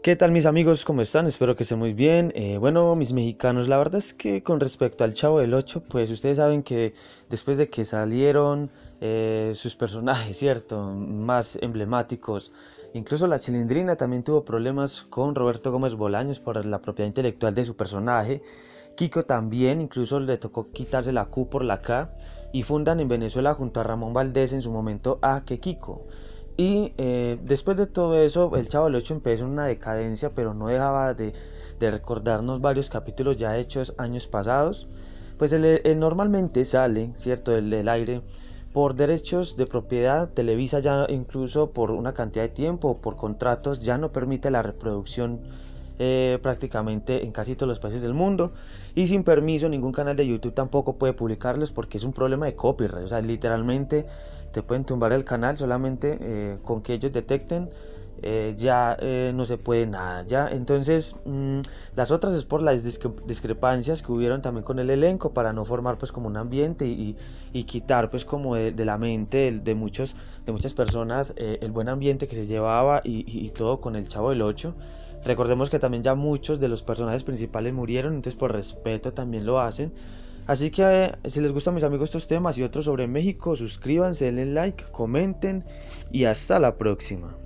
¿Qué tal mis amigos? ¿Cómo están? Espero que estén muy bien. Eh, bueno, mis mexicanos, la verdad es que con respecto al Chavo del 8, pues ustedes saben que después de que salieron eh, sus personajes, ¿cierto? Más emblemáticos, incluso la Chilindrina también tuvo problemas con Roberto Gómez Bolaños por la propiedad intelectual de su personaje. Kiko también, incluso le tocó quitarse la Q por la K y fundan en Venezuela junto a Ramón Valdés en su momento a Que Kiko. Y eh, después de todo eso, el Chavo del 8 empezó una decadencia, pero no dejaba de, recordarnos varios capítulos ya hechos años pasados. Pues él, normalmente sale, ¿cierto?, del, aire por derechos de propiedad. Televisa ya incluso por una cantidad de tiempo, por contratos, ya no permite la reproducción eh, prácticamente en casi todos los países del mundo y sin permiso ningún canal de YouTube tampoco puede publicarlos porque es un problema de copyright, o sea, literalmente te pueden tumbar el canal solamente eh, con que ellos detecten eh, ya no se puede nada ya entonces mm, las otras es por las discrepancias que hubieron también con el elenco para no formar pues como un ambiente y, quitar pues como de, la mente de, muchos de muchas personas el buen ambiente que se llevaba y, y todo con el chavo del 8 Recordemos que también ya muchos de los personajes principales murieron, entonces por respeto también lo hacen. Así que eh, si les gustan mis amigos estos temas y otros sobre México, suscríbanse, denle like, comenten y hasta la próxima.